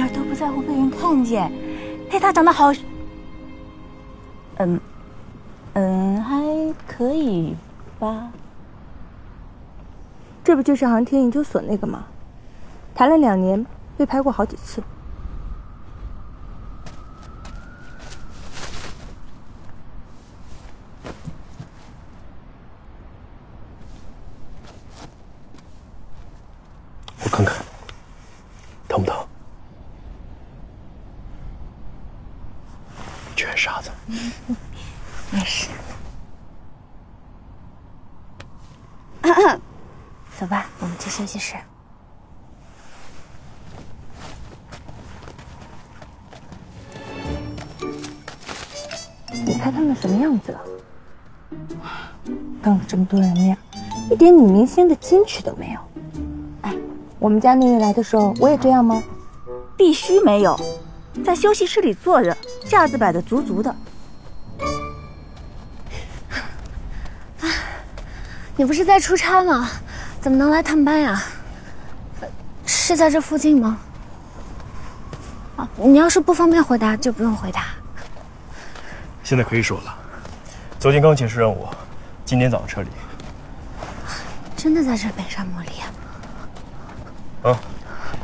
点都不在乎被人看见。嘿，他长得好，嗯，嗯，还可以吧。这不就是航天研究所那个吗？谈了两年，被拍过好几次。我看看，疼不疼？全傻子。没事。走吧，我们去休息室。你猜他们什么样子了？当着这么多人面，一点女明星的矜持都没有。哎，我们家那位来的时候，我也这样吗？必须没有，在休息室里坐着，架子摆的足足的。你不是在出差吗？怎么能来探班呀？是在这附近吗？啊，你要是不方便回答，就不用回答。现在可以说了，昨天刚结束任务，今天早上撤离。真的在这北沙漠里？啊，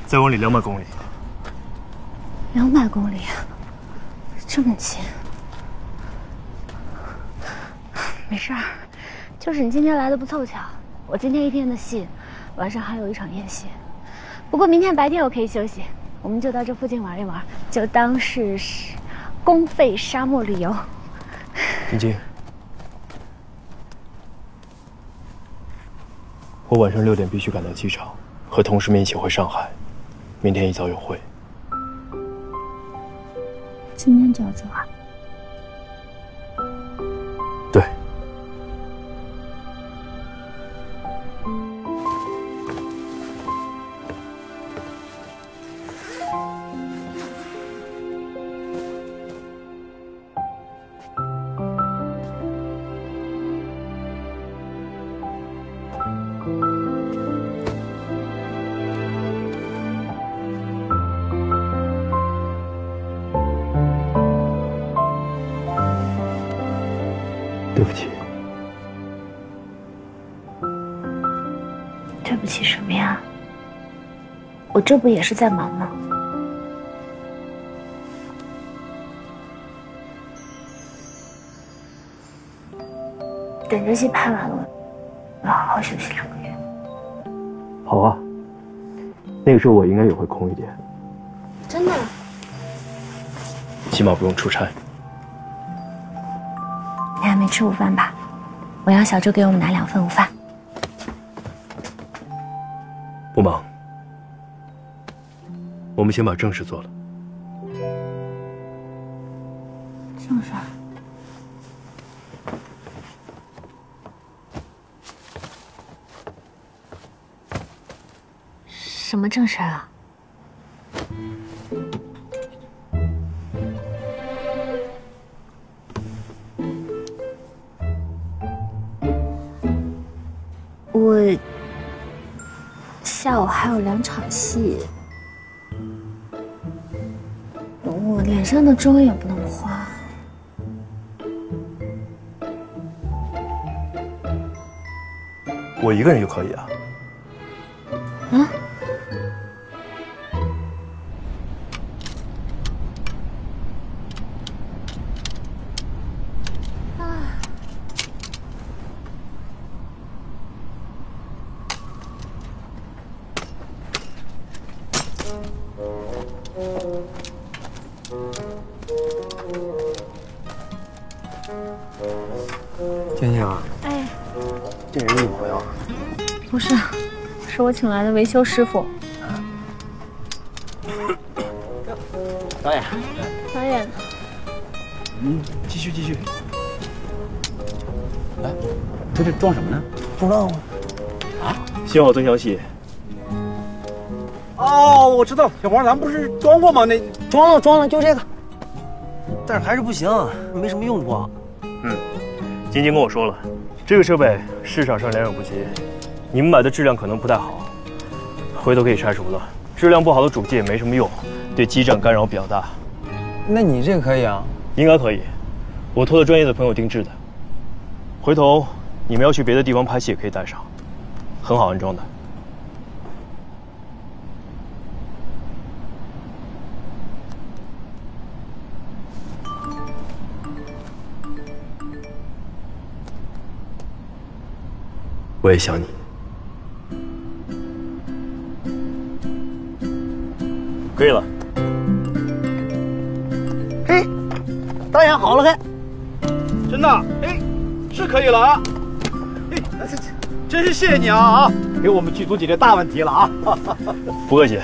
再往里两百公里。两百公里，这么近？没事儿，就是你今天来的不凑巧。我今天一天的戏，晚上还有一场夜戏。不过明天白天我可以休息，我们就到这附近玩一玩，就当是是公费沙漠旅游。晶晶，我晚上六点必须赶到机场，和同事们一起回上海。明天一早有会。今天就要走啊？不起，对不起什么呀？我这不也是在忙吗？等这戏拍完了，我要好好休息两个月。好啊。那个时候我应该也会空一点，真的？起码不用出差。吃午饭吧？我让小周给我们拿两份午饭。不忙，我们先把正事做了。正事？什么正事啊？还有两场戏，我脸上的妆也不能化。我一个人就可以啊。啊？晶晶啊，哎，这人女朋友？不是，是我请来的维修师傅。导演，导演，嗯，继续继续。哎，他这装什么呢？不知道啊。啊？写好增强戏。哦，我知道，小黄，咱不是装过吗？那装了装了，就这个。但是还是不行，没什么用处。嗯，晶晶跟我说了，这个设备市场上良莠不齐，你们买的质量可能不太好，回头可以拆除了。质量不好的主机也没什么用，对基站干扰比较大。那你这个可以啊？应该可以，我托了专业的朋友定制的。回头你们要去别的地方拍戏也可以带上，很好安装的。我也想你。可以了。嘿，导演好了嘿，真的，哎，是可以了啊。哎，这这，真是谢谢你啊啊，给我们剧组解决大问题了啊。不客气，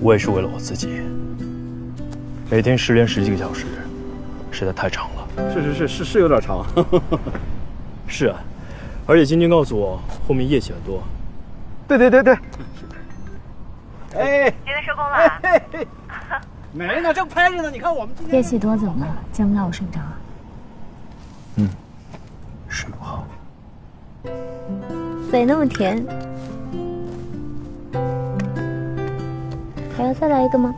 我也是为了我自己。每天失联十几个小时，实在太长了。是是是是是有点长。是啊，而且晶晶告诉我后面夜戏很多。对对对对。哎，今天收工了？没呢，正拍着呢。你看我们今天夜戏多怎么了？见不到我睡不着啊？嗯，睡不好。嘴那么甜，还要再来一个吗？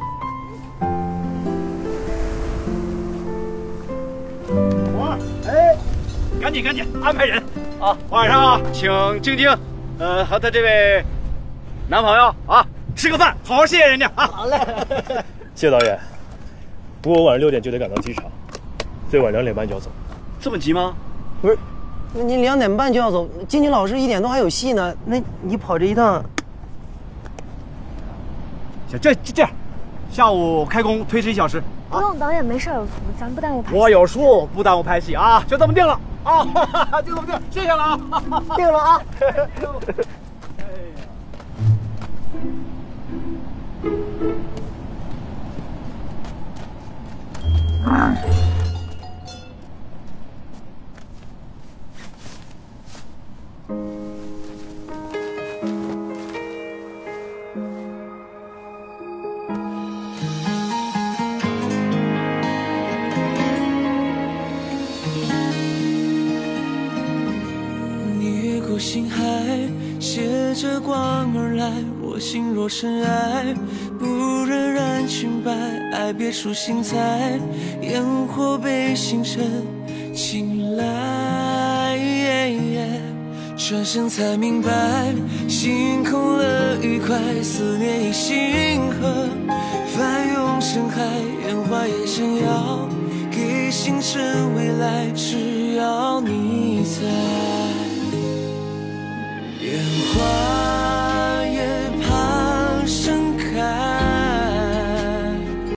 赶紧赶紧安排人啊！晚上啊，请晶晶，呃，和她这位男朋友啊。吃个饭，好好谢谢人家啊！好嘞，谢 谢导演。不过我晚上六点就得赶到机场，最晚两点半就要走。这么急吗？不是，那你两点半就要走，晶晶老师一点多还有戏呢。那你跑这一趟，行，这这样，下午开工推迟一小时。不用，导演没事，咱不耽误拍戏。我有数，不耽误拍戏啊，就这么定了啊，就这么定，谢谢了啊，定了啊。心若尘埃，不忍染裙摆，爱别出心裁，烟火被星辰青睐。转身才明白，心空了愉快，思念已星河，翻涌成海，烟花也想要给星辰未来，只要你在。烟花